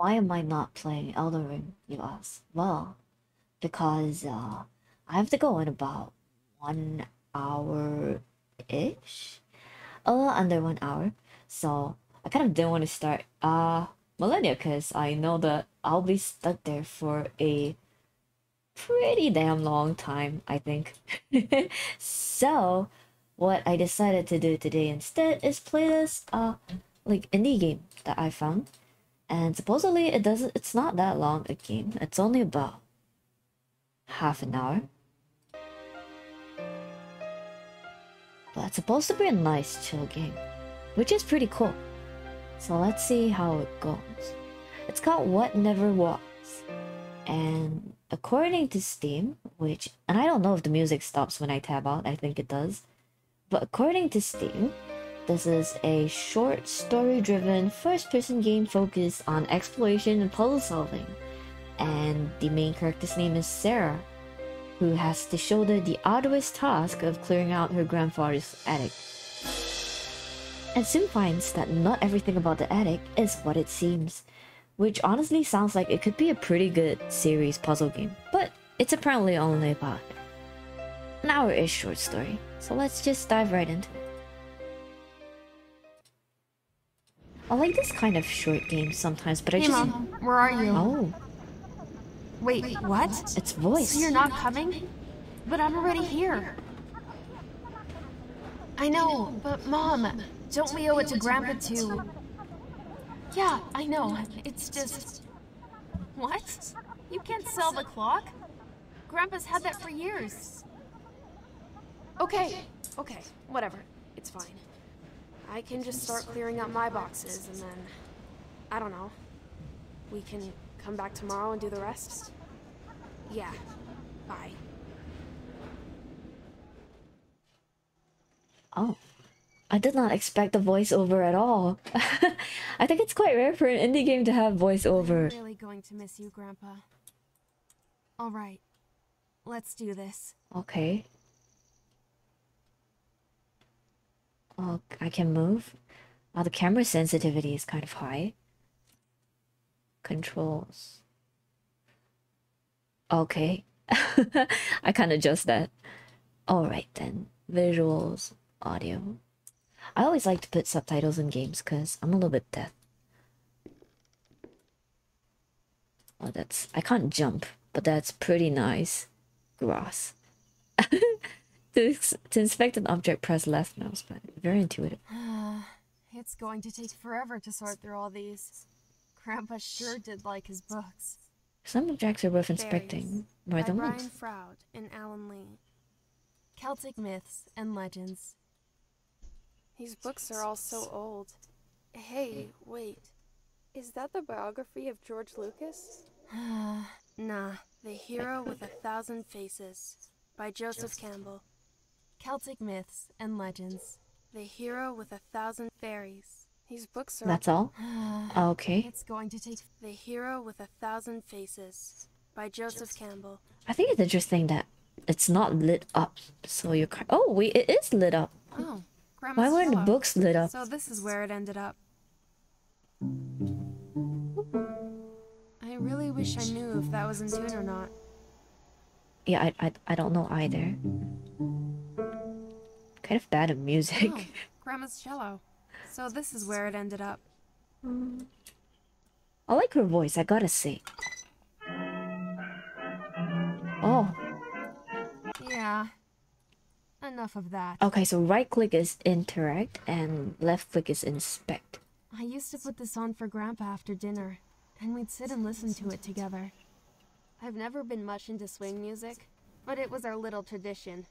why am I not playing Elden Ring, you ask? Well, because uh, I have to go in about one hour ish, a little under one hour. So I kind of didn't want to start uh Malenia because I know that I'll be stuck there for a pretty damn long time, I think. so what I decided to do today instead is play this uh like indie game that I found. And supposedly it doesn't it's not that long a game. It's only about half an hour. But it's supposed to be a nice chill game, which is pretty cool. So let's see how it goes. It's called What Never Was. And according to Steam, which, and I don't know if the music stops when I tab out, I think it does. But according to Steam, this is a short story driven first person game focused on exploration and puzzle solving. And the main character's name is Sarah, who has to shoulder the arduous task of clearing out her grandfather's attic. And soon finds that not everything about the attic is what it seems, which honestly sounds like it could be a pretty good series puzzle game, but it's apparently only about an hour-ish short story, so let's just dive right into it. I like this kind of short games sometimes, but I hey, just... Mom, where are you? Oh. Wait, what? It's voice. So you're not coming? But I'm already here. I know, but Mom, don't we owe it to Grandpa too? Yeah, I know. It's just... What? You can't sell the clock? Grandpa's had that for years. Okay, okay, whatever. It's fine. I can just start clearing out my boxes and then... I don't know. We can Come back tomorrow and do the rest? Yeah. Bye. Oh. I did not expect the voiceover at all. I think it's quite rare for an indie game to have voiceover. I'm really going to miss you, Grandpa. All right. Let's do this. Okay. Oh, I can move. Oh, the camera sensitivity is kind of high controls. Okay. I can adjust that. Alright then. Visuals, audio. I always like to put subtitles in games because I'm a little bit deaf. Oh, that's... I can't jump, but that's pretty nice. Grass. to, to inspect an object, press left mouse button. Very intuitive. it's going to take forever to sort through all these. Grandpa sure did like his books. Some objects are worth inspecting more than Brian once. Froud and Alan Lee. Celtic myths and legends. These books are all so old. Hey, wait. Is that the biography of George Lucas? nah, The Hero with a Thousand Faces by Joseph Campbell. Celtic myths and legends. The Hero with a Thousand Fairies these books are. That's all? Ah, okay. It's going to take The Hero with a Thousand Faces by Joseph Campbell. I think it's interesting that it's not lit up, so you're. Oh, wait, it is lit up. Oh, Grandma's Why weren't the books lit up? So this is where it ended up. I really wish I knew if that was in tune or not. Yeah, I, I, I don't know either. Kind of bad at music. Oh, Grandma's cello. So this is where it ended up. I like her voice, I gotta say. Oh. Yeah. Enough of that. Okay, so right click is interact and left click is inspect. I used to put this on for Grandpa after dinner, and we'd sit and listen to it together. I've never been much into swing music, but it was our little tradition.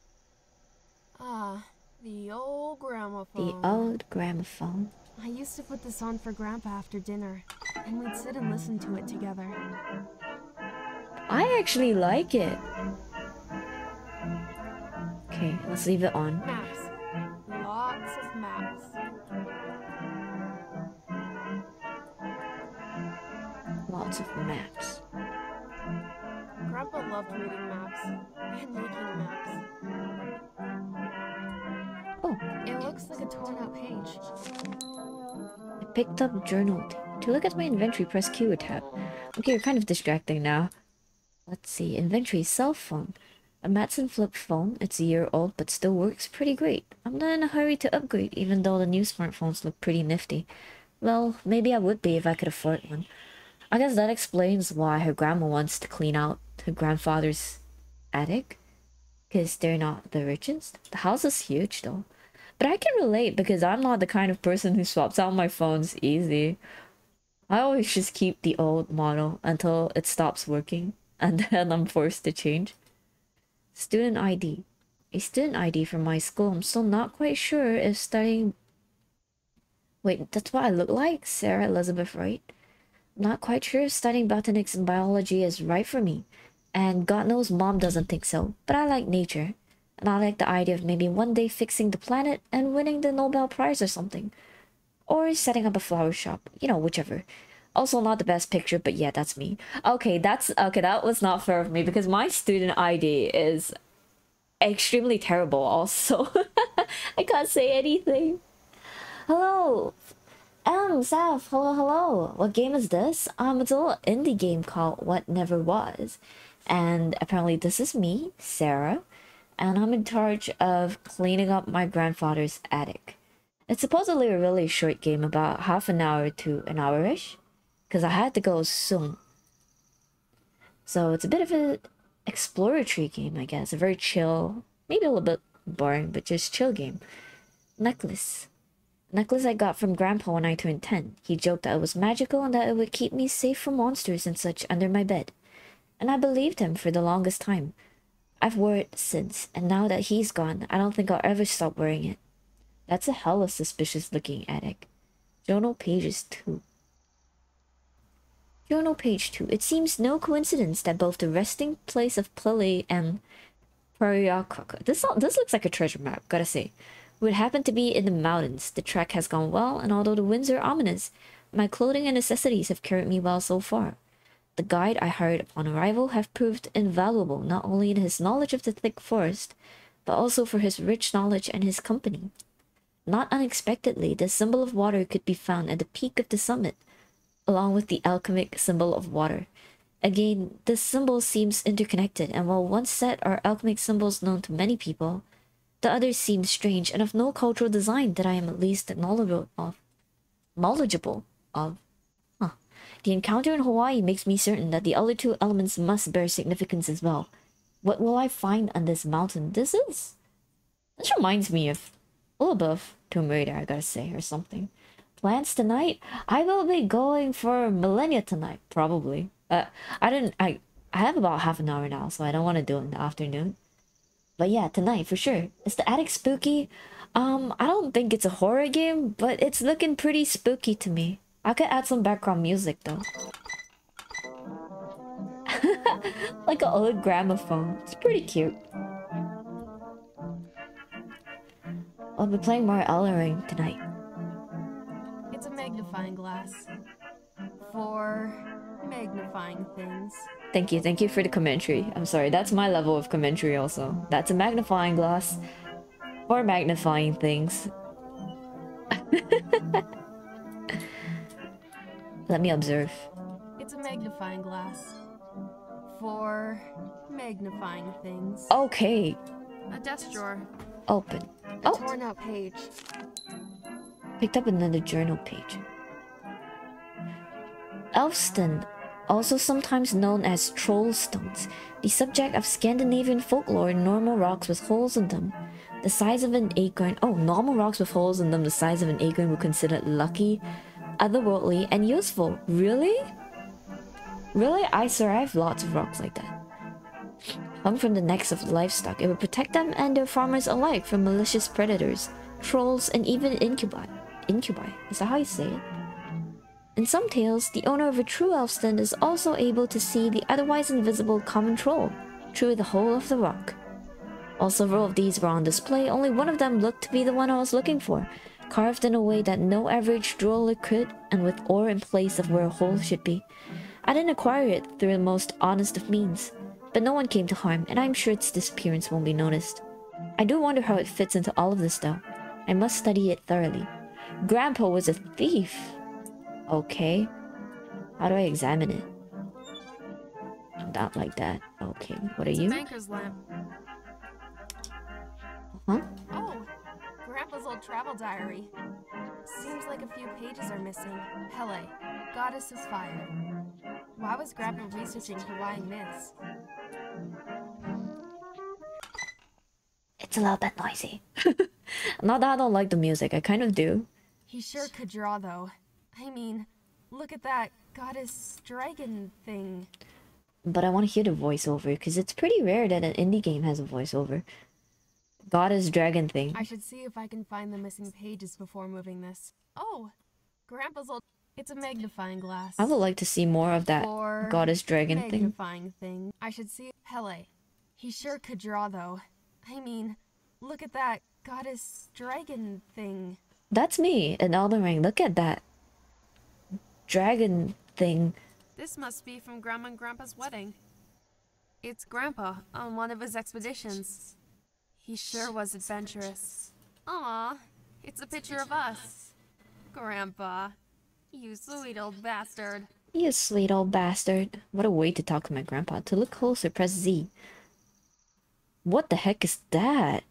Ah, the old gramophone. The old gramophone. I used to put this on for Grandpa after dinner, and we'd sit and listen to it together. I actually like it. Okay, let's leave it on. Maps. Lots of maps. Lots of maps. Grandpa loved reading maps and making maps. It looks like a torn out page. I picked up journal To look at my inventory, press Q tab. Okay, you're kind of distracting now. Let's see. Inventory, cell phone. A Matson flip phone. It's a year old, but still works pretty great. I'm not in a hurry to upgrade, even though the new smartphones look pretty nifty. Well, maybe I would be if I could afford one. I guess that explains why her grandma wants to clean out her grandfather's attic. Because they're not the richest. The house is huge, though. But I can relate because I'm not the kind of person who swaps out my phones easy. I always just keep the old model until it stops working and then I'm forced to change. Student ID. A student ID from my school. I'm still not quite sure if studying... Wait, that's what I look like? Sarah Elizabeth Wright? Not quite sure if studying botanics and biology is right for me. And God knows mom doesn't think so. But I like nature. And I like the idea of maybe one day fixing the planet and winning the Nobel Prize or something. Or setting up a flower shop. You know, whichever. Also not the best picture, but yeah, that's me. Okay, that's okay, that was not fair of me because my student ID is extremely terrible also. I can't say anything. Hello. Um, Saf, hello, hello. What game is this? Um, it's a little indie game called What Never Was. And apparently this is me, Sarah and I'm in charge of cleaning up my grandfather's attic. It's supposedly a really short game, about half an hour to an hour-ish, because I had to go soon. So it's a bit of an exploratory game, I guess. A very chill, maybe a little bit boring, but just chill game. Necklace. Necklace I got from Grandpa when I turned 10. He joked that it was magical and that it would keep me safe from monsters and such under my bed. And I believed him for the longest time. I've wore it since, and now that he's gone, I don't think I'll ever stop wearing it. That's a hella suspicious looking attic. Journal pages 2. Journal page 2. It seems no coincidence that both the resting place of Pele and Pariakaka, this, all, this looks like a treasure map, gotta say, would happen to be in the mountains. The trek has gone well, and although the winds are ominous, my clothing and necessities have carried me well so far. The guide I hired upon arrival have proved invaluable not only in his knowledge of the thick forest, but also for his rich knowledge and his company. Not unexpectedly, the symbol of water could be found at the peak of the summit, along with the alchemic symbol of water. Again, this symbol seems interconnected, and while one set are alchemic symbols known to many people, the others seem strange and of no cultural design that I am at least knowledgeable of. Knowledgeable of. The encounter in Hawaii makes me certain that the other two elements must bear significance as well. What will I find on this mountain? This is... This reminds me of a little bit of Tomb Raider, I gotta say, or something. Plans tonight? I will be going for Malenia tonight, probably. Uh, I didn't... I, I have about half an hour now, so I don't want to do it in the afternoon. But yeah, tonight, for sure. Is the attic spooky? Um, I don't think it's a horror game, but it's looking pretty spooky to me. I could add some background music though. like an old gramophone. It's pretty cute. I'll be playing more Elden Ring tonight. It's a magnifying glass. For magnifying things. Thank you, thank you for the commentary. I'm sorry, that's my level of commentary also. That's a magnifying glass for magnifying things. Let me observe. It's a magnifying glass. For magnifying things. Okay. A desk drawer. Open. A oh. torn out page. Picked up another journal page. Elfstone, also sometimes known as troll stones, the subject of Scandinavian folklore, normal rocks with holes in them. The size of an acorn. Oh, normal rocks with holes in them the size of an acorn were considered lucky otherworldly, and useful. Really? Really? I survive lots of rocks like that. Hung from the necks of livestock, it would protect them and their farmers alike from malicious predators, trolls, and even incubi. Incubi? Is that how you say it? In some tales, the owner of a true elfstone is also able to see the otherwise invisible common troll through the hole of the rock. While several of these were on display, only one of them looked to be the one I was looking for, carved in a way that no average jeweler could, and with ore in place of where a hole should be. I didn't acquire it through the most honest of means, but no one came to harm, and I'm sure its disappearance won't be noticed. I do wonder how it fits into all of this though. I must study it thoroughly. Grandpa was a thief. Okay. How do I examine it? Not like that. Okay. What are It's you? banker's lamp. Huh? Travel diary. Seems like a few pages are missing. Pele, goddess of fire. Why was Grandpa researching Hawaiian myths? It's a little bit noisy. Not that I don't like the music. I kind of do. He sure could draw, though. I mean, look at that goddess dragon thing. But I want to hear the voiceover because it's pretty rare that an indie game has a voiceover. Goddess dragon thing. I should see if I can find the missing pages before moving this. Oh, Grandpa's old. It's a magnifying glass. I would like to see more of that Or goddess dragon thing. magnifying thing. I should see Pele. He sure could draw, though. I mean, look at that goddess dragon thing. That's me in Elden Ring. Look at that dragon thing. This must be from Grandma and Grandpa's wedding. It's Grandpa on one of his expeditions. He sure was adventurous. Aw, it's a picture of us. Grandpa, you sweet old bastard. You sweet old bastard. What a way to talk to my grandpa. To look closer, press Z. What the heck is that?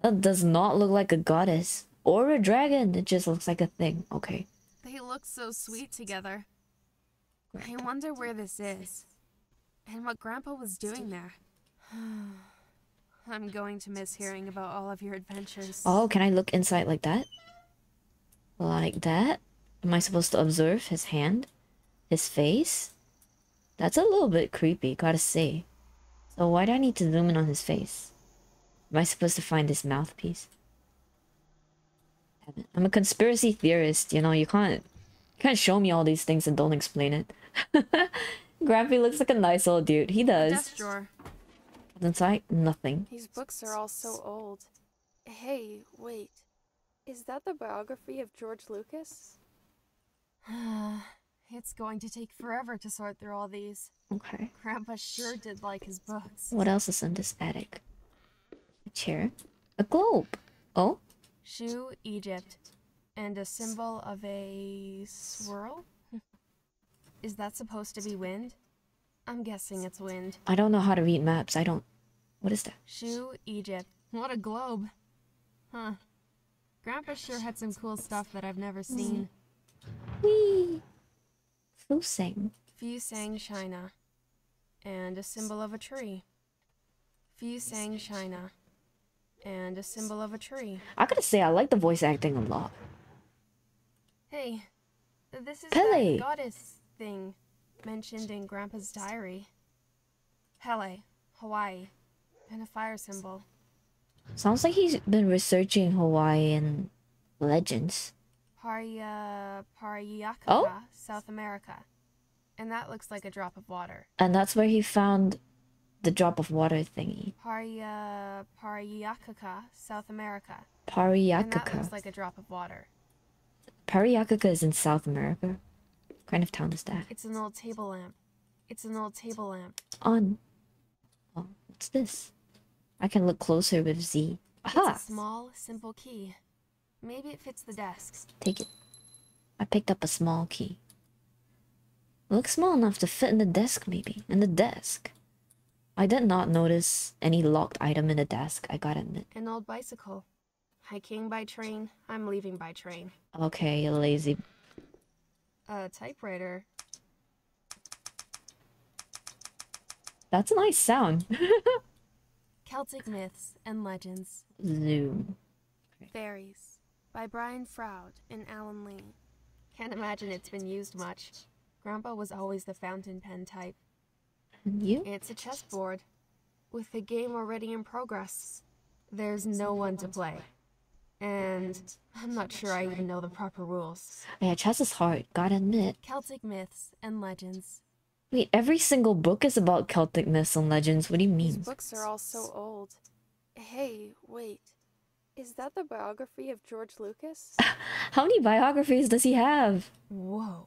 That does not look like a goddess or a dragon. It just looks like a thing. Okay. They look so sweet together. I wonder where this is. And what Grandpa was doing there. I'm going to miss hearing about all of your adventures. Oh, can I look inside like that? Like that? Am I supposed to observe his hand? His face? That's a little bit creepy, gotta say. So why do I need to zoom in on his face? Am I supposed to find his mouthpiece? I'm a conspiracy theorist, you know, you can't you can't show me all these things and don't explain it. Grampy looks like a nice old dude. He does. Desk drawer. Inside, nothing. These books are all so old. Hey, wait. Is that the biography of George Lucas? it's going to take forever to sort through all these. Okay. Grandpa sure did like his books. What else is in this attic? A chair. A globe. Oh, Shu, Egypt. And a symbol of a swirl? Is that supposed to be wind? I'm guessing it's wind. I don't know how to read maps. I don't. What is that? Shu, Egypt. What a globe. Huh. Grandpa sure had some cool stuff that I've never seen. Whee! Fusing. Fusang, China. And a symbol of a tree. Fusang, China. And a symbol of a tree. I gotta say, I like the voice acting a lot. Hey, this is Pele. that goddess thing mentioned in Grandpa's diary. Pele, Hawaii, and a fire symbol. Sounds like he's been researching Hawaiian legends. Paria, Pariakaca, Oh? South America. And that looks like a drop of water. And that's where he found the drop of water thingy. Paria, Pariakaca, South America. And that Pariakaka. looks like a drop of water. Pariakaka is in South America. What kind of town is that? It's an old table lamp. It's an old table lamp. On. Oh, what's this? I can look closer with Z. It's Aha! a small, simple key. Maybe it fits the desk. Take it. I picked up a small key. Looks small enough to fit in the desk, maybe. In the desk. I did not notice any locked item in the desk, I gotta admit. An old bicycle. I came by train. I'm leaving by train. Okay, you lazy. A typewriter. That's a nice sound. Celtic myths and legends. Zoom. Fairies. By Brian Froud and Alan Lee. Can't imagine it's been used much. Grandpa was always the fountain pen type. You? It's a chessboard. With the game already in progress. There's no one to play. And I'm not sure I even know the proper rules. Yeah, chess is hard, gotta admit. Celtic myths and legends. Wait, every single book is about Celtic myths and legends. What do you These mean? books are all so old. Hey, wait. Is that the biography of George Lucas? How many biographies does he have? Whoa.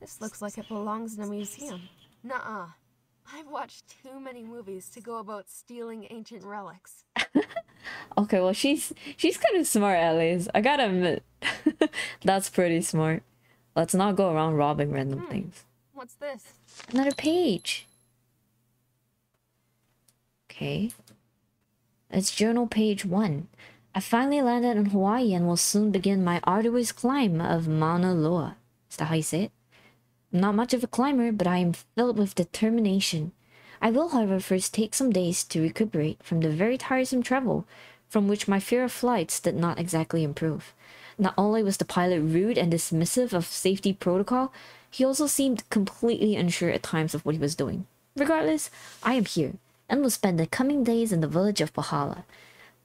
This looks like it belongs in a museum. Nuh-uh. I've watched too many movies to go about stealing ancient relics. Okay, well she's she's kind of smart, at least. I gotta admit, that's pretty smart. Let's not go around robbing random Hmm. things. What's this? Another page. Okay. It's journal page one. I finally landed in Hawaii and will soon begin my arduous climb of Mauna Loa. Is that how you say it? I'm not much of a climber, but I am filled with determination. I will, however, first take some days to recuperate from the very tiresome travel, from which my fear of flights did not exactly improve. Not only was the pilot rude and dismissive of safety protocol, he also seemed completely unsure at times of what he was doing. Regardless, I am here, and will spend the coming days in the village of Pahala.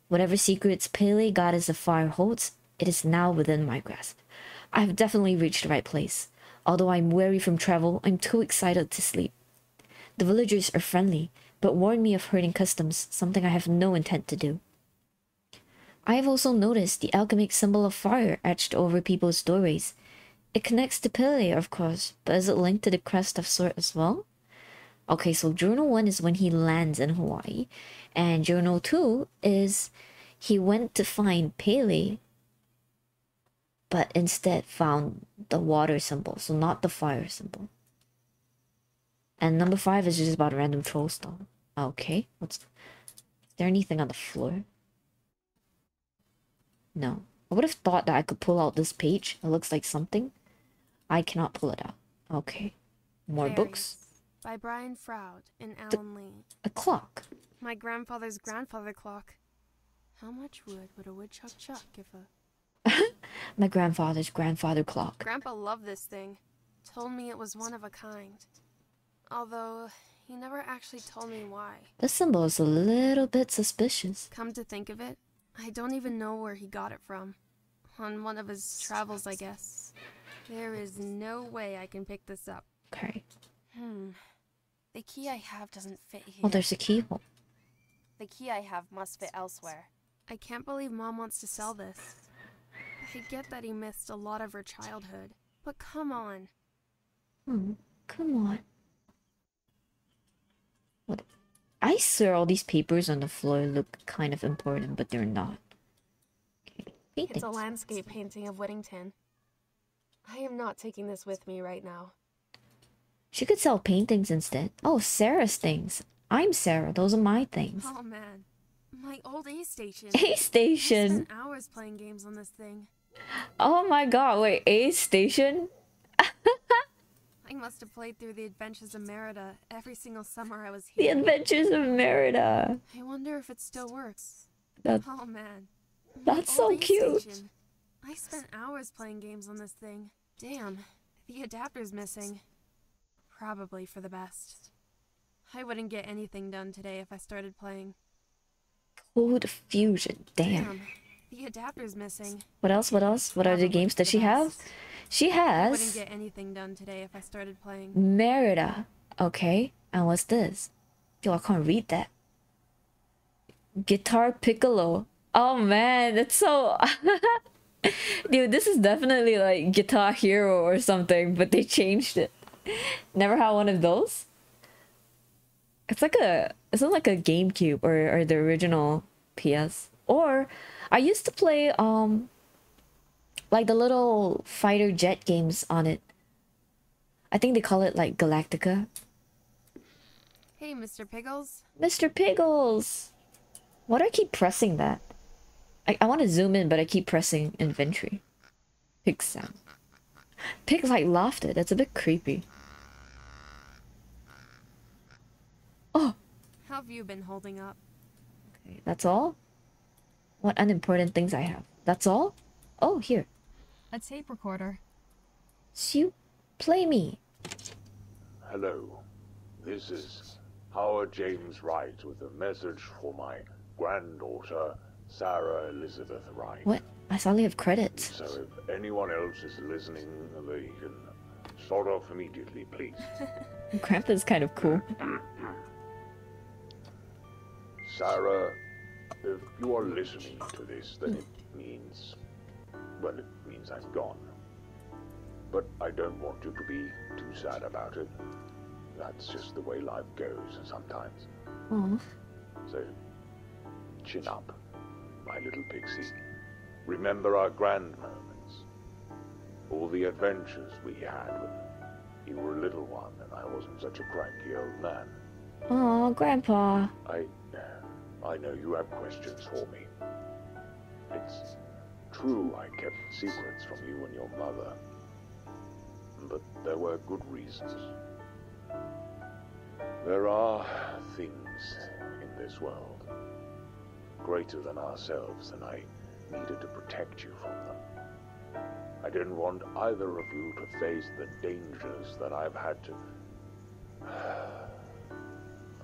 Whatever secrets Pele Goddess of Fire holds, it is now within my grasp. I have definitely reached the right place. Although I'm weary from travel, I'm too excited to sleep. The villagers are friendly, but warn me of hurting customs, something I have no intent to do. I have also noticed the alchemic symbol of fire etched over people's doorways. It connects to Pele, of course, but is it linked to the crest of Sword as well? Okay, so journal 1 is when he lands in Hawaii, and journal 2 is he went to find Pele, but instead found the water symbol, so not the fire symbol. And number 5 is just about a random troll stuff. Okay, what's. Is there anything on the floor? No. I would have thought that I could pull out this page. It looks like something. I cannot pull it out. Okay. More books. By Brian Froud and Alan Lee. A clock. My grandfather's grandfather clock. How much wood would a woodchuck chuck if a My grandfather's grandfather clock. Grandpa loved this thing. Told me it was one of a kind. Although he never actually told me why. This symbol is a little bit suspicious. Come to think of it, I don't even know where he got it from. On one of his travels, I guess. There is no way I can pick this up. Okay. Hmm. The key I have doesn't fit here. Oh, there's a keyhole. The key I have must fit elsewhere. I can't believe Mom wants to sell this. I get that he missed a lot of her childhood, but come on. Hmm. Come on. What? I swear all these papers on the floor look kind of important, but they're not. Okay. It's a landscape painting of Whittington. I am not taking this with me right now. She could sell paintings instead. Oh, Sarah's things. I'm Sarah. Those are my things. Oh man. My old A station. A station. I spent hours playing games on this thing. Oh my god, wait, A station? I must have played through the Adventures of Merida every single summer I was here. The. Adventures of Merida. I wonder if it still works. That, Oh man. My That's so A cute. station. I spent hours playing games on this thing. Damn, the adapter's missing. Probably for the best. I wouldn't get anything done today if I started playing. Code Fusion. Damn. Damn, the adapter's missing. What else? What else? What other games does she have? She has. I wouldn't get anything done today if I started playing. Merida. Okay. And what's this? Yo, I can't read that. Guitar Piccolo. Oh man, that's so. Dude, this is definitely like Guitar Hero or something, but they changed it. Never had one of those. It's like a. It's not like a GameCube or or the original PS. Or I used to play um. Like the little fighter jet games on it. I think they call it like Galactica. Hey, Mr. Piggles. Mr. Piggles! Why do I keep pressing that? I, I want to zoom in, but I keep pressing inventory. Pig sound. Pig like laughter. That's a bit creepy. Oh, How have you been holding up? okay. That's all? What unimportant things I have. That's all? Oh, here. A tape recorder. You play me. Hello, this is Howard James Wright with a message for my granddaughter, Sarah Elizabeth Wright. What? I suddenly have credits. So if anyone else is listening, they can start off immediately, please. Grandpa's kind of cool. Sarah, if you are listening to this, then it means, well, it means I'm gone. But I don't want you to be too sad about it. That's just the way life goes sometimes. Oh, So, chin up, my little pixie. Remember our grand moments. All the adventures we had when you were a little one and I wasn't such a cranky old man. Oh, Grandpa. I. Uh, I know you have questions for me. It's true I kept secrets from you and your mother. But there were good reasons. There are things in this world greater than ourselves, and I needed to protect you from them. I didn't want either of you to face the dangers that I've had to.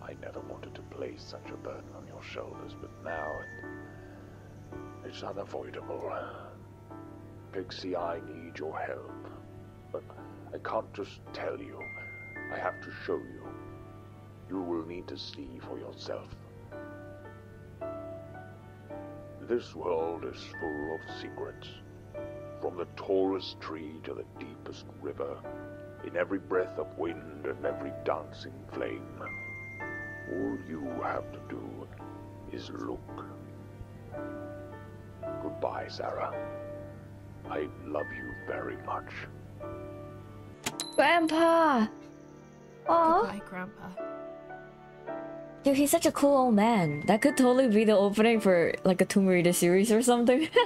I never wanted to place such a burden on your shoulders, but now it, it's unavoidable. Pixie, I need your help. But I can't just tell you. I have to show you. You will need to see for yourself. This world is full of secrets. From the tallest tree to the deepest river, in every breath of wind and every dancing flame. All you have to do is look. Goodbye, Sarah. I love you very much. Grandpa! Aw. Goodbye, Grandpa. Dude, he's such a cool old man. That could totally be the opening for like a Tomb Raider series or something.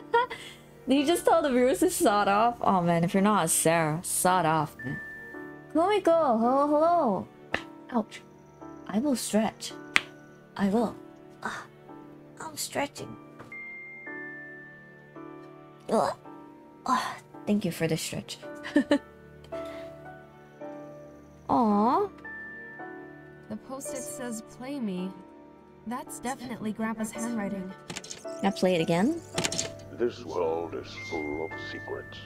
You just tell the viewers to sod off? Oh man, if you're not a Sarah, sod off, man. Kumiko, hello, hello. Ouch. I will stretch. I will. Ah, I'm stretching. Ugh. Ah, thank you for the stretch. Aww. The post-it says play me. That's definitely Grandpa's handwriting. Now play it again? This world is full of secrets.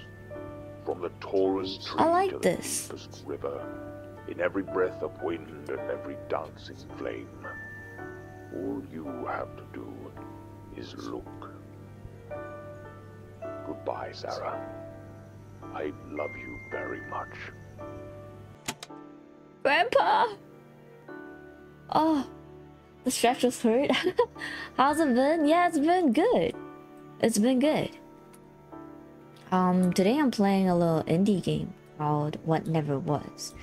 From the tallest tree I like to the this. deepest river, in every breath of wind and every dancing flame. All you have to do is look. Goodbye, Sarah. I love you very much. Grandpa! Oh, the stretch was hurt. How's it been? Yeah, it's been good. It's been good. Um, today I'm playing a little indie game called What Never Was.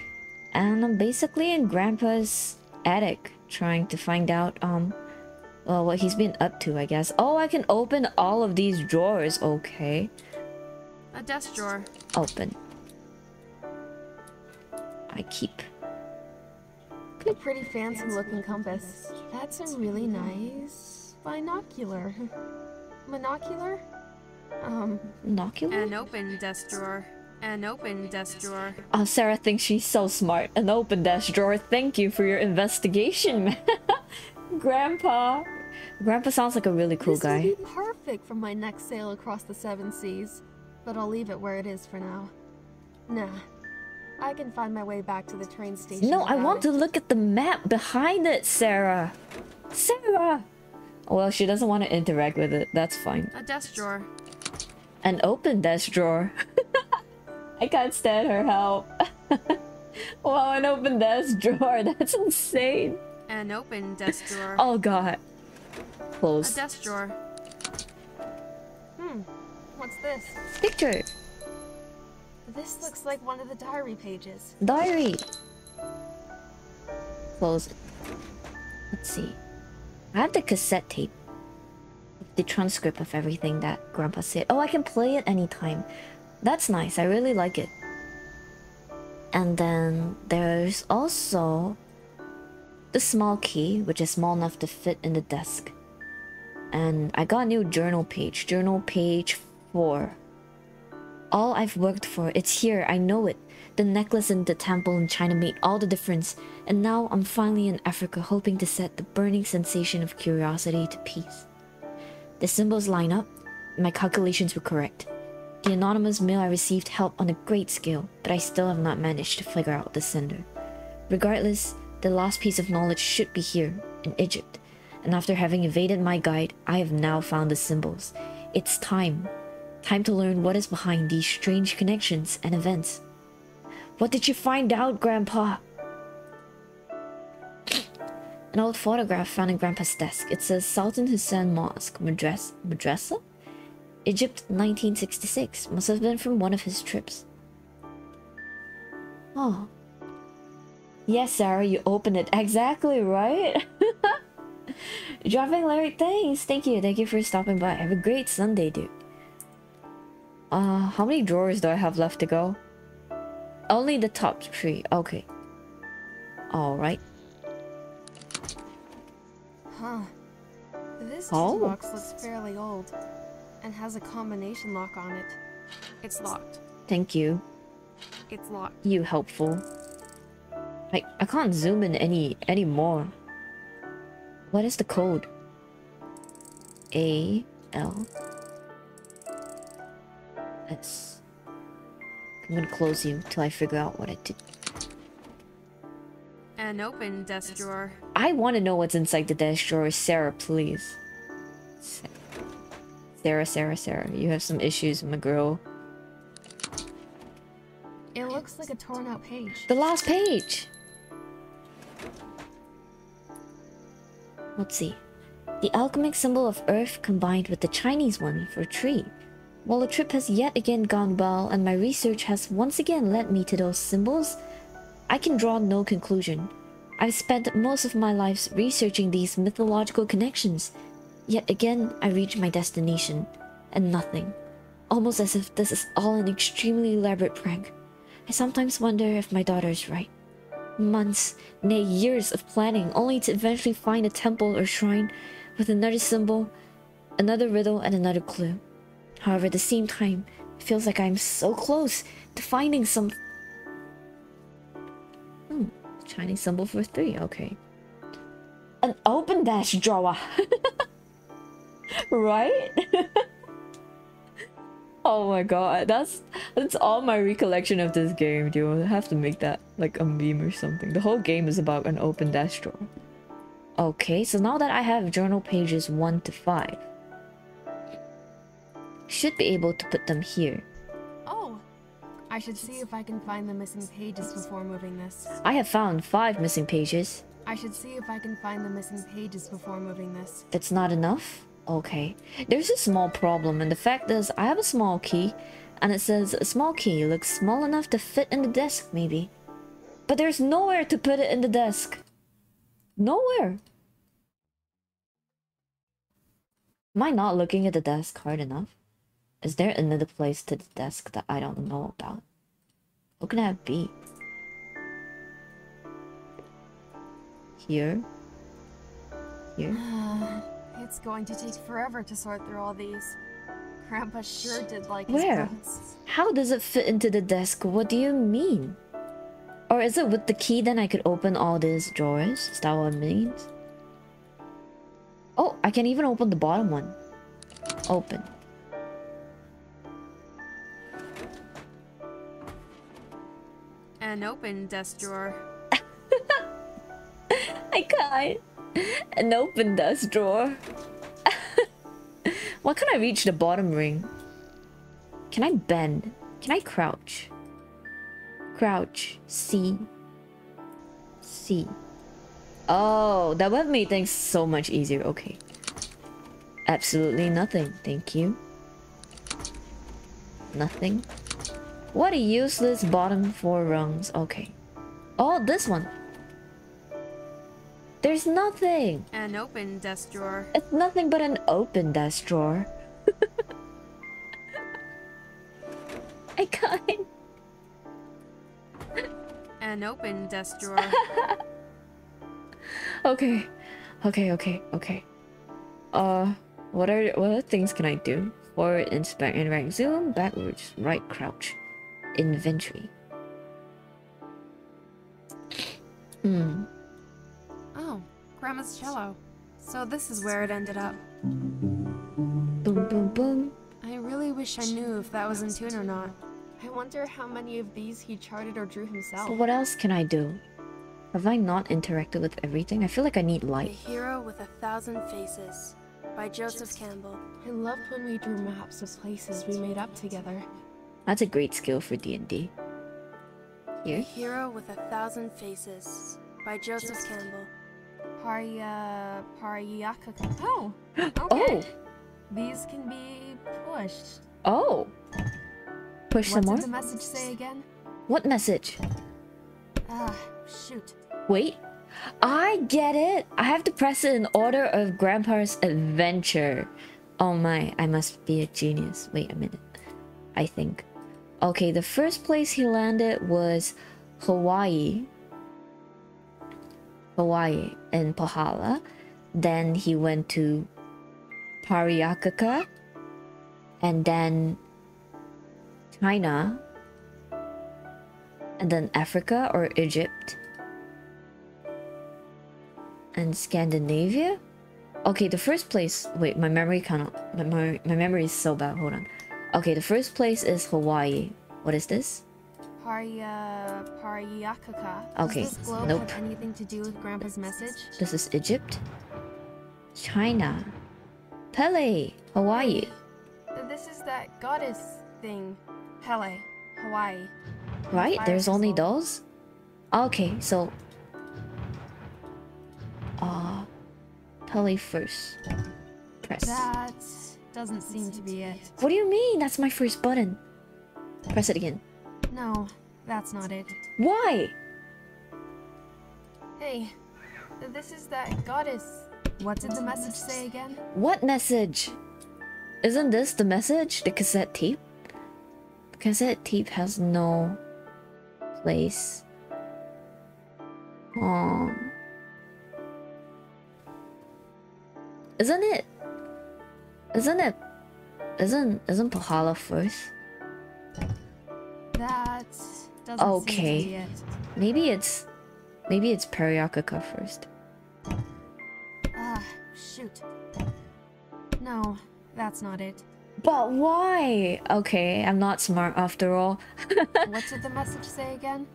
And I'm basically in Grandpa's attic trying to find out, um, well, what he's been up to, I guess. Oh, I can open all of these drawers. Okay. A desk drawer. Open. I keep. A pretty fancy looking compass. That's a really nice binocular. Monocular? Um, Binocular? An open desk drawer. An open desk drawer. Oh, Sarah thinks she's so smart. An open desk drawer. Thank you for your investigation, man. Grandpa. Grandpa sounds like a really cool this guy. would be perfect for my next sail across the seven seas. But I'll leave it where it is for now. Nah. I can find my way back to the train station. No, I want it. to look at the map behind it, Sarah. Sarah. Well, she doesn't want to interact with it. That's fine. A desk drawer. An open desk drawer. I can't stand her help. wow, an open desk drawer. That's insane. An open desk drawer. Oh god. A Close. desk drawer. Hmm. What's this? Picture. This looks like one of the diary pages. Diary. Close it. Let's see. I have the cassette tape. The transcript of everything that Grandpa said. Oh, I can play it anytime. That's nice. I really like it. And then there's also the small key, which is small enough to fit in the desk. And I got a new journal page. Journal page 4. All I've worked for, it's here, I know it. The necklace and the temple in China made all the difference, and now I'm finally in Africa hoping to set the burning sensation of curiosity to peace. The symbols line up, my calculations were correct. The anonymous mail I received helped on a great scale, but I still have not managed to figure out the sender. Regardless, the last piece of knowledge should be here, in Egypt, and after having evaded my guide, I have now found the symbols. It's time. Time to learn what is behind these strange connections and events. What did you find out, Grandpa? An old photograph found in Grandpa's desk. It says Sultan Hussein Mosque, Madras- Madrasa? Egypt 1966. Must have been from one of his trips. Oh. Yes, Sarah, you opened it. Exactly, right? Dropping Larry, thanks. Thank you. Thank you for stopping by. Have a great Sunday, dude. Uh, how many drawers do I have left to go? Only the top three. Okay. Alright. Huh. This Oh. toolbox looks fairly old and has a combination lock on it. It's locked. Thank you. It's locked. You helpful. Like, I can't zoom in any anymore. What is the code? A L S. I'm gonna close you till I figure out what I did. An open desk drawer. I want to know what's inside the desk drawer. Sarah, please. Sarah, Sarah, Sarah. You have some issues, my girl. It looks like a torn out page. The last page! Let's see. The alchemic symbol of earth combined with the Chinese one for tree. While the trip has yet again gone well and my research has once again led me to those symbols, I can draw no conclusion. I've spent most of my life researching these mythological connections, yet again I reach my destination, and nothing. Almost as if this is all an extremely elaborate prank. I sometimes wonder if my daughter is right. Months, nay years of planning only to eventually find a temple or shrine with another symbol, another riddle, and another clue. However, at the same time, it feels like I'm so close to finding some. Hmm, Chinese symbol for three, okay. An open dash drawer! right? oh my god, that's that's all my recollection of this game, dude. I have to make that like a meme or something. The whole game is about an open dash drawer. Okay, so now that I have journal pages 1 to 5, should be able to put them here. Oh! I should see if I can find the missing pages before moving this. I have found 5 missing pages. I should see if I can find the missing pages before moving this. That's not enough? Okay. There's a small problem, and the fact is, I have a small key, and it says a small key looks small enough to fit in the desk, maybe. But there's nowhere to put it in the desk. Nowhere. Am I not looking at the desk hard enough? Is there another place to the desk that I don't know about? What could that be? Here? Here? it's going to take forever to sort through all these. Grandpa sure did like Where? How does it fit into the desk? What do you mean? Or is it with the key then I could open all these drawers? Is that what it means? Oh, I can even open the bottom one. Open. An open desk drawer. I can't. An open desk drawer. Why can't I reach the bottom ring? Can I bend? Can I crouch? Crouch. C. C. Oh, that would made things so much easier. Okay. Absolutely nothing. Thank you. Nothing. What a useless bottom four rungs. Okay. Oh, this one. There's nothing. An open desk drawer. It's nothing but an open desk drawer. I can't. An open desk drawer. Okay. Okay, okay, okay. Uh, what are what other things can I do? Forward, inspect, interact, zoom, backwards, right, crouch, inventory. Hmm. oh, Grandma's cello. So this is where it ended up. Boom, boom, boom. I really wish I knew if that was in tune or not. I wonder how many of these he charted or drew himself. So what else can I do? Have I not interacted with everything? I feel like I need light. The. Hero with a Thousand Faces by Joseph Campbell. I loved when we drew maps of places we made up together. That's a great skill for D&D. The Here? Hero with a Thousand Faces by Joseph Campbell. Paria... Pariakaka. Oh! Oh! Okay. these can be pushed. Oh. Push what some more. What did the message say again? What message? Ah, shoot. Wait. I get it. I have to press it in order of Grandpa's adventure. Oh my, I must be a genius. Wait a minute. I think. Okay, the first place he landed was Hawaii. Hawaii in Pahala. Then he went to Pariacaca. And then China. And then Africa or Egypt. And Scandinavia? Okay, the first place. Wait, my memory cannot. My, my, my memory is so bad. Hold on. Okay, the first place is Hawaii. What is this? Paria... Pariacaca. Okay, Does this globe nope. have anything to do with Grandpa's message? This is Egypt. China. Pele. Hawaii. This is that goddess thing. Pele. Hawaii. Right? Fire There's only those? Okay, so. Uh. Pele first. Press. That doesn't seem to be it. What do you mean? That's my first button. Press it again. No, that's not it. Why? Hey, this is that goddess. What did the message say again? What message? Isn't this the message? The cassette tape? The cassette tape has no place. Oh. Isn't it? Isn't it? Isn't isn't Pahala first? That doesn't Okay. seem to be it. Maybe it's maybe it's Pariacaca first. Ah, shoot. No, that's not it. But why? Okay, I'm not smart after all. What did the message say again?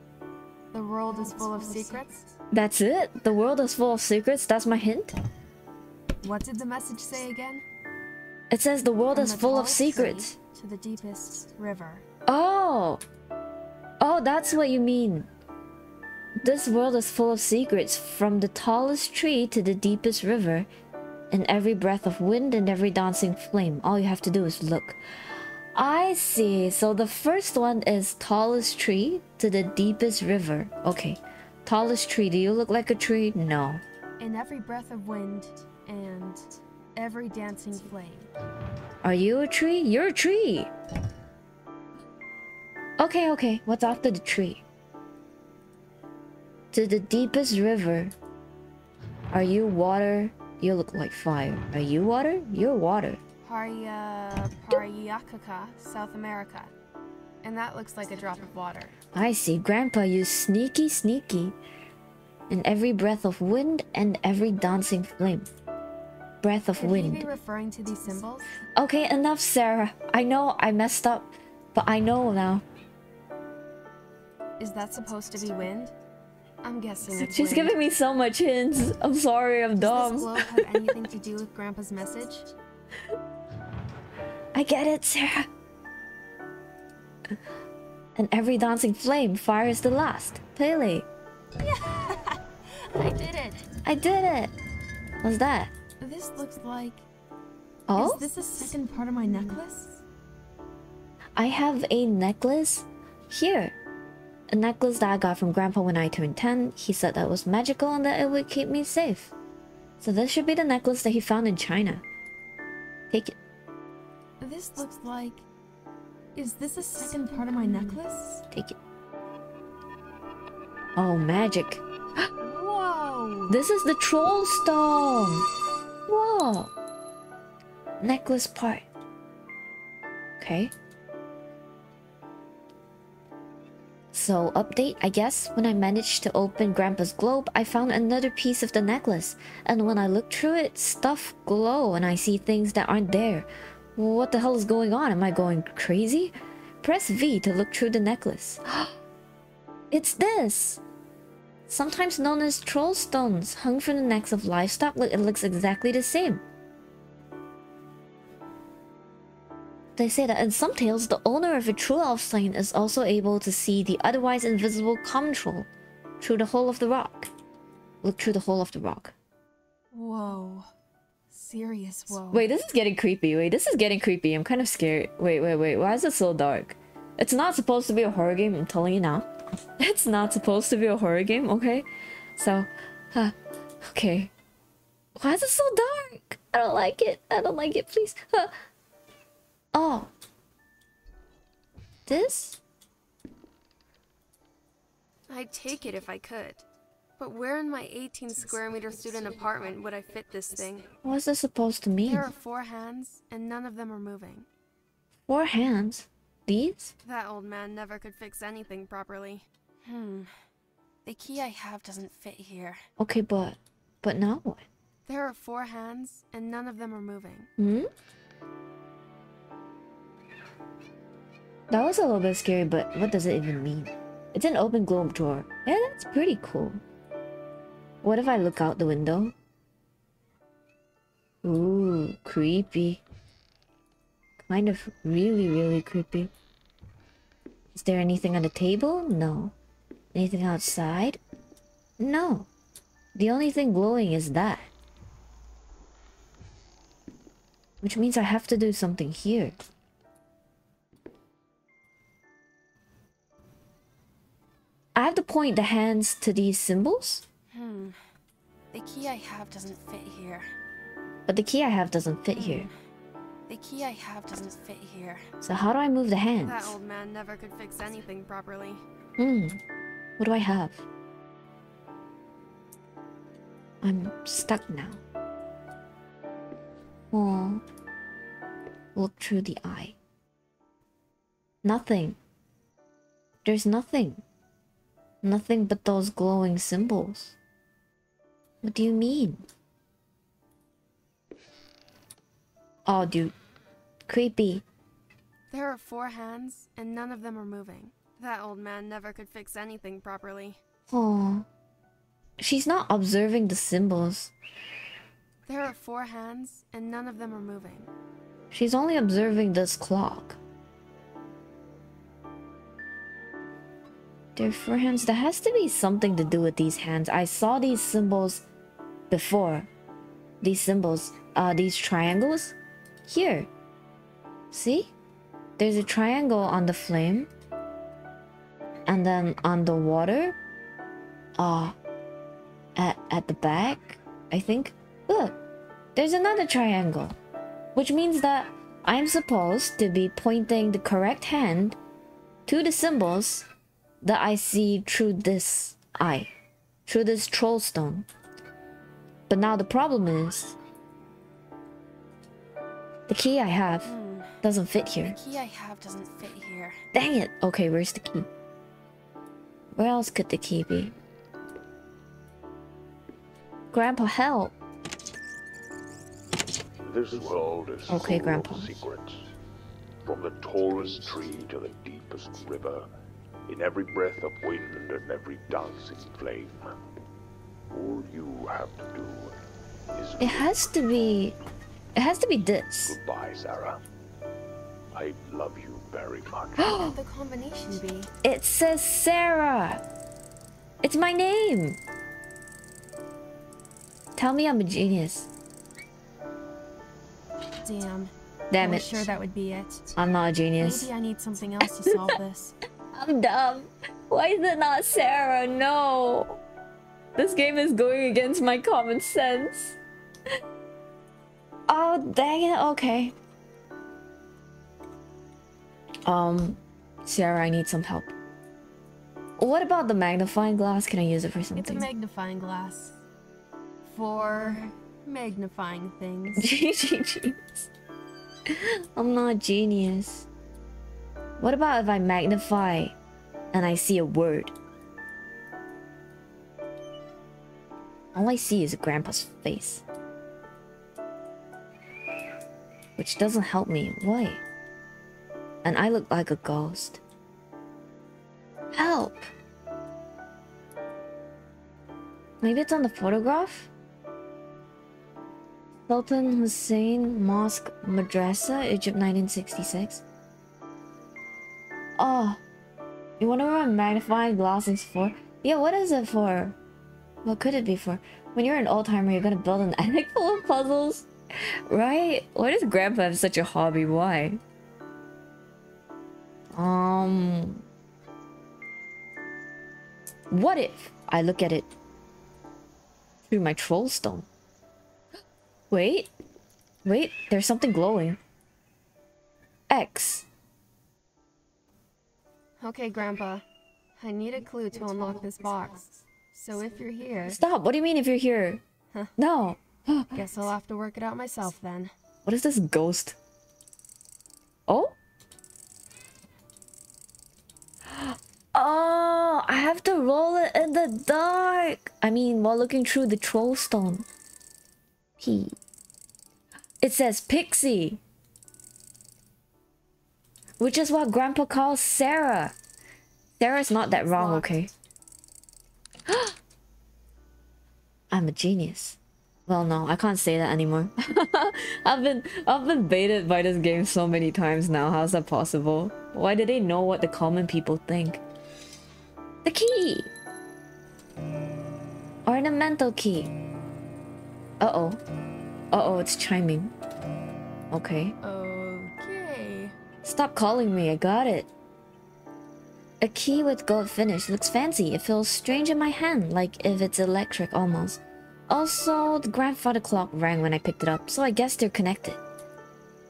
The world is full of secrets? That's it? The world is full of secrets? That's my hint? What did the message say again? It says the world From is the full of secrets. To the deepest river. Oh! Oh, that's what you mean. This world is full of secrets, from the tallest tree to the deepest river. In every breath of wind and every dancing flame, all you have to do is look. I see. So the first one is tallest tree to the deepest river. Okay. Tallest tree. Do you look like a tree? No. In every breath of wind and every dancing flame. Are you a tree? You're a tree. Okay, okay. What's after the tree? To the deepest river. Are you water? You look like fire. Are you water? You're water. Paria... Pariacaca, South America. And that looks like a drop of water. I see. Grandpa, you sneaky, sneaky. In every breath of wind and every dancing flame. Breath of Could wind. be referring to these symbols? Okay, enough, Sarah. I know I messed up, but I know now. Is that supposed to be wind? I'm guessing it's She's wind. giving me so much hints. I'm sorry, I'm Does this dumb. globe have anything to do with Grandpa's message? I get it, Sarah. And every dancing flame fires the last. Pele. I did it! I did it. What's that? This looks like... Oh? Is this a second part of my necklace? I have a necklace here. A necklace that I got from Grandpa when I turned 10. He said that was magical and that it would keep me safe. So this should be the necklace that he found in China. Take it. This looks like... Is this a second part of my necklace? Take it. Oh, magic. Whoa! This is the troll stone. Whoa. Necklace part. Okay. So, update, I guess, when I managed to open Grandpa's globe, I found another piece of the necklace. And when I look through it, stuff glow and I see things that aren't there. What the hell is going on? Am I going crazy? Press V to look through the necklace. it's this! Sometimes known as troll stones, hung from the necks of livestock, look, it looks exactly the same. They say that in some tales, the owner of a true elf sign is also able to see the otherwise invisible common troll through the hole of the rock. Look through the hole of the rock. Whoa. serious woe. Wait, this is getting creepy. Wait, this is getting creepy. I'm kind of scared. Wait, wait, wait. Why is it so dark? It's not supposed to be a horror game. I'm telling you now. It's not supposed to be a horror game. Okay, so, uh, okay. Why is it so dark? I don't like it. I don't like it. Please. Uh, oh. This? I'd take it if I could. But where in my 18 square meter student apartment would I fit this thing? What's this supposed to mean? There are four hands, and none of them are moving. Four hands. These? That old man never could fix anything properly. Hmm. The key I have doesn't fit here. Okay, but, but now what? There are four hands, and none of them are moving. Hmm? That was a little bit scary, but what does it even mean? It's an open globe drawer. Yeah, that's pretty cool. What if I look out the window? Ooh, creepy. Kind of really, really creepy. Is there anything on the table? No. Anything outside? No. The only thing glowing is that. Which means I have to do something here. I have to point the hands to these symbols, Hmm. The key I have doesn't fit here. but the key I have doesn't fit here. The key I have doesn't fit here. So how do I move the hands? That old man never could fix anything properly. Hmm. What do I have? I'm stuck now. Oh. Look through the eye. Nothing. There's nothing. Nothing but those glowing symbols. What do you mean? Oh, dude. Creepy. There are four hands, and none of them are moving. That old man never could fix anything properly. Oh. She's not observing the symbols. There are four hands, and none of them are moving. She's only observing this clock. There are four hands. There has to be something to do with these hands. I saw these symbols before. These symbols, uh, these triangles. Here. See? There's a triangle on the flame. And then on the water. Uh, at, at the back, I think. Look, there's another triangle. Which means that I'm supposed to be pointing the correct hand to the symbols that I see through this eye, through this troll stone. But now the problem is the key I have Hmm. doesn't fit The here. key I have doesn't fit here. Dang it! Okay, where's the key? Where else could the key be? Grandpa, help! This world is Okay, Grandpa. of secrets. From the tallest tree to the deepest river, in every breath of wind and every dancing flame. All you have to do is It has to be. It has to be this. goodbye, Sarah. I love you very much. What could the combination be? It says Sarah. It's my name. Tell me I'm a genius. Damn. Damn I it. was sure that would be it. I'm not a genius. Maybe I need something else to solve this. I'm dumb. Why is it not Sarah? No. This game is going against my common sense. Oh, dang it. Okay. Um, Sarah, I need some help. What about the magnifying glass? Can I use it for something? It's a magnifying glass. For magnifying things. genius. I'm not a genius. What about if I magnify and I see a word? All I see is grandpa's face. Which doesn't help me. Why? And I look like a ghost. Help! Maybe it's on the photograph? Sultan Hussein Mosque Madrasa, Egypt 1966. Oh, you wonder what a magnifying glass is for? Yeah, what is it for? What could it be for? When you're an old timer, you're gonna build an attic full of puzzles. Right? Why does Grandpa have such a hobby? Why? Um. What if I look at it through my troll stone? Wait. Wait, there's something glowing. X. Okay, Grandpa. I need a clue to unlock this box. So if you're here, Stop. What do you mean if you're here? Huh. No. guess I'll have to work it out myself then. What is this ghost? Oh? Oh, I have to roll it in the dark. I mean, while looking through the troll stone. P. It says Pixie. Which is what Grandpa calls Sarah. Sarah's not that wrong, locked. okay? I'm a genius. Well, no, I can't say that anymore. I've been I've been baited by this game so many times now. How's that possible? Why do they know what the common people think? The key. Ornamental key. Uh-oh. Uh-oh, it's chiming. Okay. Okay. Stop calling me, I got it. A key with gold finish looks fancy. It feels strange in my hand, like if it's electric almost. Also, the grandfather clock rang when I picked it up, so I guess they're connected.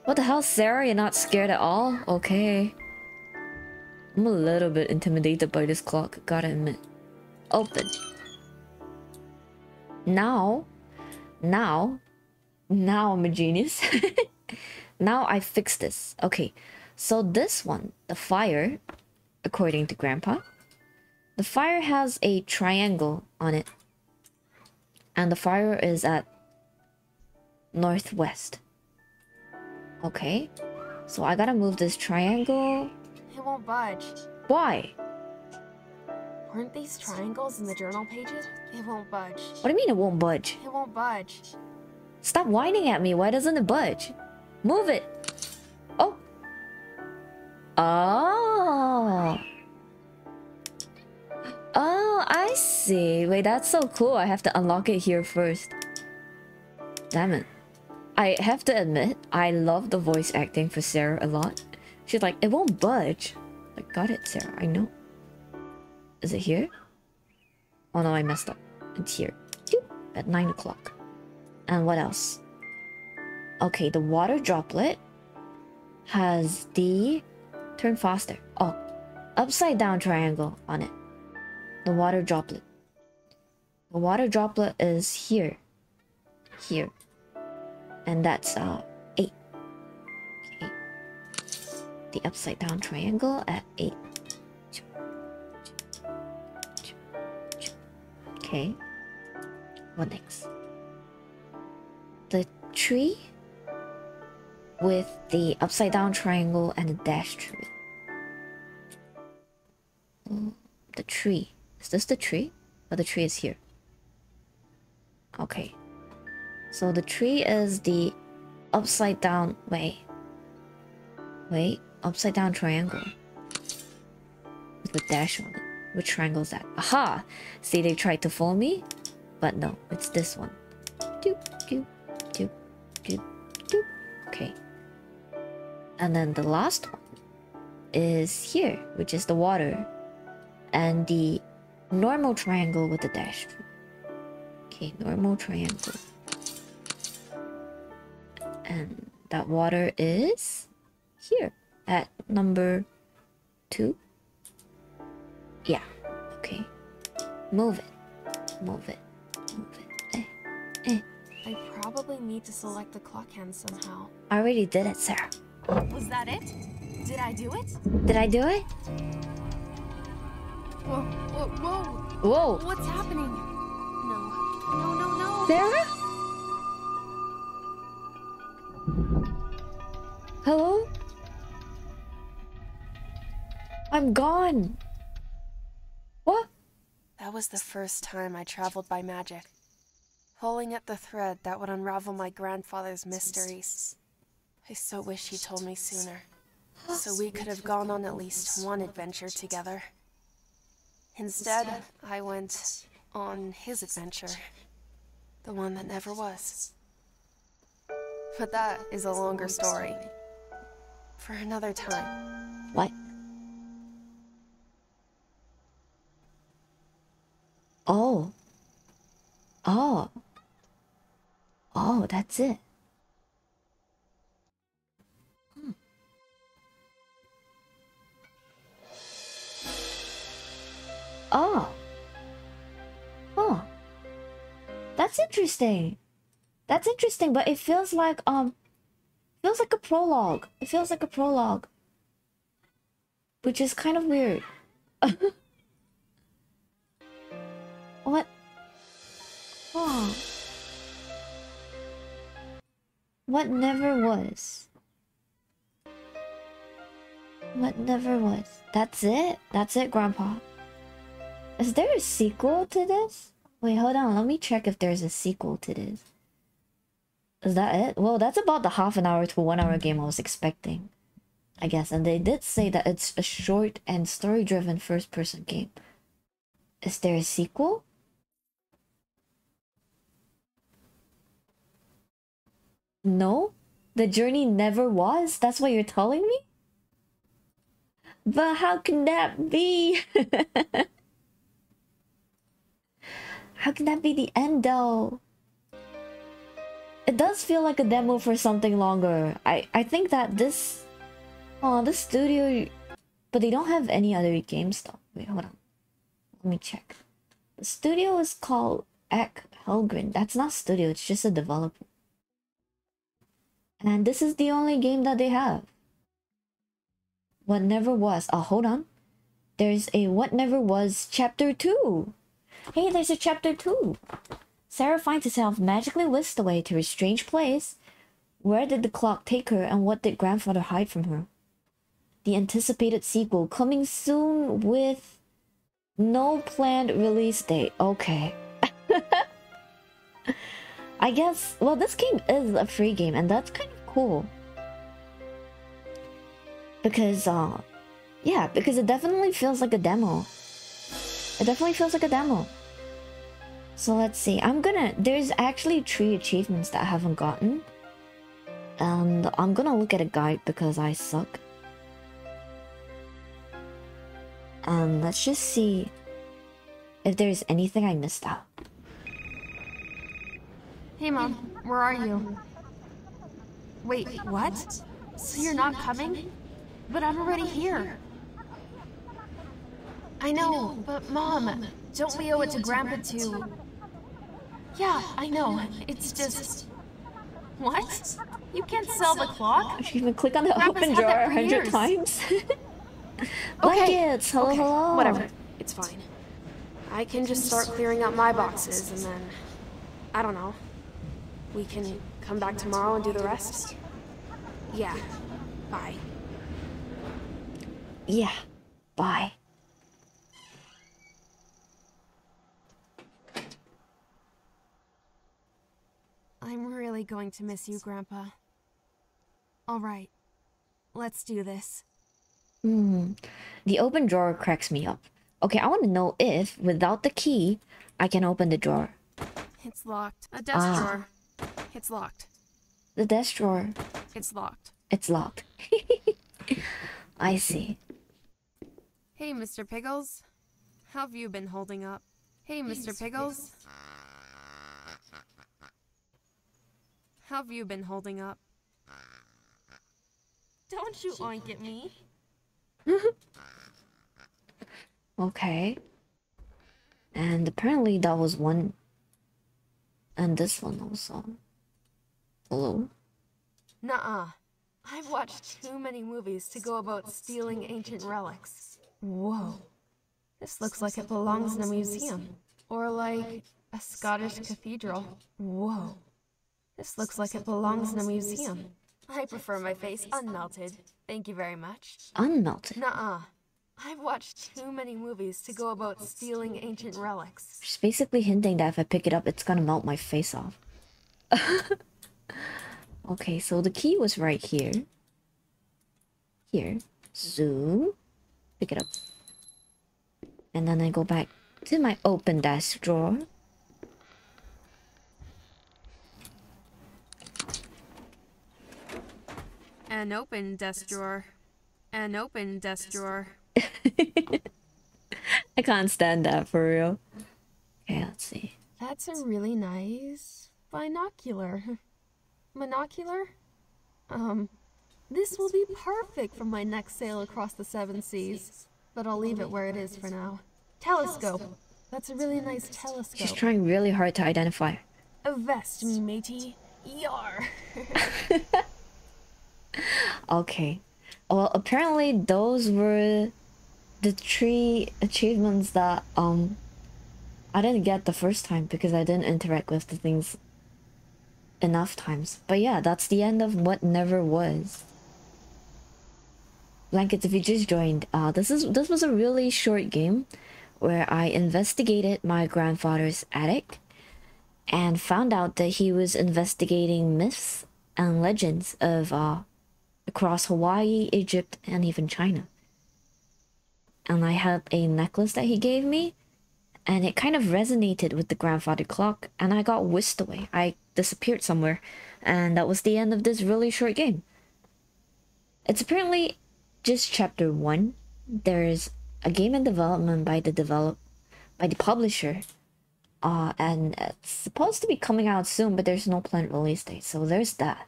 What the hell, Sarah? You're not scared at all? Okay. I'm a little bit intimidated by this clock, gotta admit. Open. Now, now, now I'm a genius. now I fix this. Okay, so this one, the fire, according to Grandpa, the fire has a triangle on it. And the fire is at northwest. Okay, so I gotta move this triangle. It won't budge. Why? Weren't these triangles in the journal pages? It won't budge. What do you mean it won't budge? It won't budge. Stop whining at me. Why doesn't it budge? Move it. Oh. Oh. See. Wait, that's so cool. I have to unlock it here first. Damn it. I have to admit, I love the voice acting for Sarah a lot. She's like, it won't budge. Like, got it, Sarah. I know. Is it here? Oh no, I messed up. It's here. At 9 o'clock. And what else? Okay, the water droplet has the turn faster. Oh, upside down triangle on it. The water droplet. The water droplet is here. Here. And that's uh 8. Okay. The upside down triangle at 8. Okay. What next? the tree with the upside down triangle and the dash it. Mm, The tree. Is this the tree? Or the tree is here? Okay. So the tree is the upside down. Wait. Wait. Upside down triangle. With a dash on it. Which triangle is that? Aha! See, they tried to fool me? But no, it's this one. Doop, doop, doop, doop, doop. Okay. And then the last one is here, which is the water. And the normal triangle with the dash. Okay, normal triangle. And that water is here at number two. Yeah, okay. Move it. Move it. Move it. Eh, eh. I probably need to select the clock hand somehow. I already did it, Sarah. Was that it? Did I do it? Did I do it? Whoa, whoa, whoa! Whoa. What's happening? No, no, no, no! Sarah? Hello? I'm gone. What? That was the first time I traveled by magic. Pulling at the thread that would unravel my grandfather's mysteries. I so wish he told me sooner. So we could have gone on at least one adventure together. Instead, I went on his adventure. The one that never was. But that is a longer story. For another time. What? Oh. Oh. Oh, that's it. Interesting. That's interesting, but it feels like um feels like a prologue. It feels like a prologue. Which is kind of weird. what? Oh. What never was. What never was. That's it? That's it, Grandpa. Is there a sequel to this? Wait, hold on. Let me check if there's a sequel to this. Is that it? Well, that's about the half an hour to one hour game I was expecting. I guess. And they did say that it's a short and story driven first person game. Is there a sequel? No? The journey never was? That's what you're telling me? But how can that be? how can that be the end though? It does feel like a demo for something longer. I, I think that this... Oh, this studio... But they don't have any other games though. Wait, hold on. Let me check. The studio is called Acke Hallgren. That's not studio, it's just a developer. And this is the only game that they have. What Never Was. Oh, hold on. There's a What Never Was Chapter 2. Hey, there's a Chapter 2. Sarah finds herself magically whisked away to a strange place. Where did the clock take her and what did grandfather hide from her? The anticipated sequel coming soon with no planned release date. Okay. I guess, well, this game is a free game, and that's kind of cool. Because, uh, yeah, because it definitely feels like a demo. It definitely feels like a demo. So let's see. I'm gonna, there's actually three achievements that I haven't gotten. And I'm gonna look at a guide because I suck. And let's just see if there's anything I missed out. Hey, Mom, where are you? Wait, what? So you're not coming? But I'm already here. I know, but Mom, don't we owe it to Grandpa to... Yeah, I know. It's just... What? You can't sell the clock? You even click on the Grandpa's open drawer a hundred times. Okay, Blankets, hello, okay, hello. Whatever. It's fine. I can just start clearing out my boxes and then... I don't know. We can come back tomorrow and do the rest? Yeah. Bye. Yeah. Bye. I'm really going to miss you, Grandpa. All right, let's do this. Hmm. The open drawer cracks me up. Okay, I want to know if, without the key, I can open the drawer. It's locked. A desk Ah. drawer. It's locked. The desk drawer, It's locked. it's locked. I see. Hey, Mr. Piggles. How have you been holding up? Hey, Mr. Piggles. How have you been holding up? Don't you oink at me. Okay. And apparently that was one. And this one also. Hello? Nuh-uh. I've watched too many movies to go about stealing ancient relics. Whoa. This looks like it belongs in a museum. Or like a Scottish cathedral. Whoa. This looks like it belongs in a museum. I prefer my face unmelted. Thank you very much. Unmelted. Nuh-uh. I've watched too many movies to go about stealing ancient relics. She's basically hinting that if I pick it up, it's gonna melt my face off. okay, so the key was right here. Here. Zoom. Pick it up. And then I go back to my open desk drawer. An open desk drawer. An open desk drawer. I can't stand that for real. Okay, let's see. That's a really nice binocular. Monocular? Um, this will be perfect for my next sail across the seven seas. But I'll leave it where it is for now. Telescope. That's a really nice telescope. She's trying really hard to identify. A vest, me, matey. Yar. Okay. Well, apparently those were the three achievements that um I didn't get the first time because I didn't interact with the things enough times. But yeah, that's the end of what never was. Blankets, if you just joined, uh, this is this was a really short game where I investigated my grandfather's attic and found out that he was investigating myths and legends of uh, across Hawaii, Egypt, and even China. And I had a necklace that he gave me, and it kind of resonated with the grandfather clock, and I got whisked away. I disappeared somewhere, and that was the end of this really short game. It's apparently just chapter one. There's a game in development by the develop by the publisher, uh, and it's supposed to be coming out soon, but there's no planned release date. So there's that.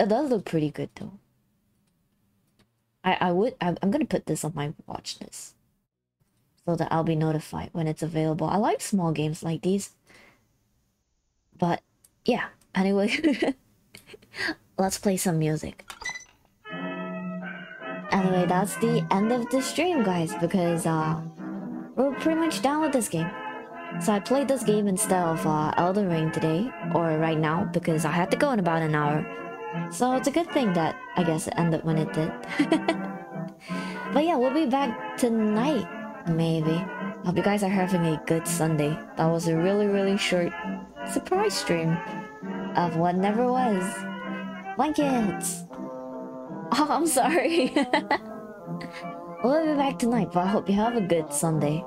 That does look pretty good though. I I would I'm, I'm gonna put this on my watch list so that I'll be notified when it's available. I like small games like these. But yeah, anyway, let's play some music. Anyway, that's the end of the stream, guys, because uh, we're pretty much done with this game. So I played this game instead of uh, Elden Ring today, or right now, because I had to go in about an hour. So it's a good thing that I guess it ended when it did. but yeah, we'll be back tonight, maybe. Hope you guys are having a good Sunday. That was a really, really short surprise stream of what never was. Blankets! Oh, I'm sorry. we'll be back tonight, but I hope you have a good Sunday.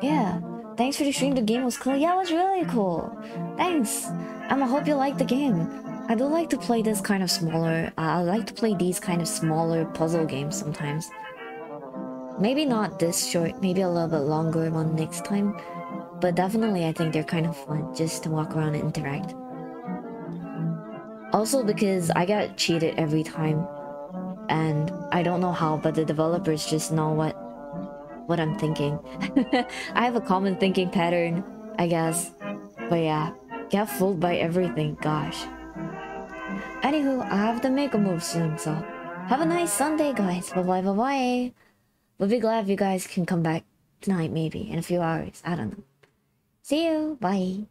Yeah, thanks for the stream. The game was cool. Yeah, it was really cool. Thanks. Um, I hope you like the game. I do like to play this kind of smaller. Uh, I like to play these kind of smaller puzzle games sometimes. Maybe not this short. Maybe a little bit longer one next time. But definitely, I think they're kind of fun just to walk around and interact. Also, because I get cheated every time, and I don't know how, but the developers just know what what I'm thinking. I have a common thinking pattern, I guess. But yeah, get fooled by everything, gosh. Anywho, I have to make a move soon, so have a nice Sunday, guys. Bye bye bye bye. We'll be glad if you guys can come back tonight, maybe in a few hours. I don't know. See you. Bye.